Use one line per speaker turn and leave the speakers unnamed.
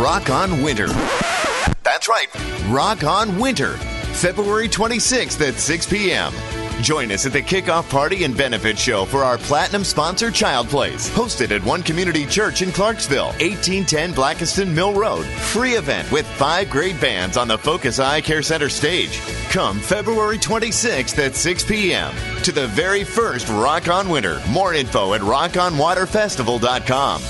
Rock on Winter. That's right, Rock on Winter, February 26th at 6 p.m. Join us at the kickoff party and benefit show for our platinum sponsor Child Place, hosted at One Community Church in Clarksville, 1810 Blackiston Mill Road. Free event with five great bands on the Focus Eye Care Center stage. Come February 26th at 6 p.m. to the very first Rock on Winter. More info at rockonwaterfestival.com.